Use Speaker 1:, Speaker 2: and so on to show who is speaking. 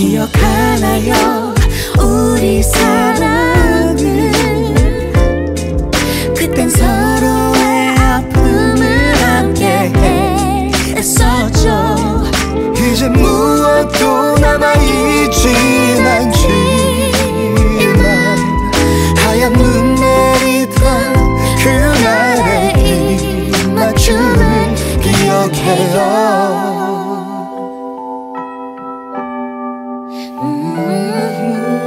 Speaker 1: 기억하나요? 우리 사랑을. 그땐 서로의 아픔을 함께 했었죠. 이제 무엇도 남아있진 않지만 하얀 눈 내리던 그날의 이 맞춤을 기억해요. Mm-hmm.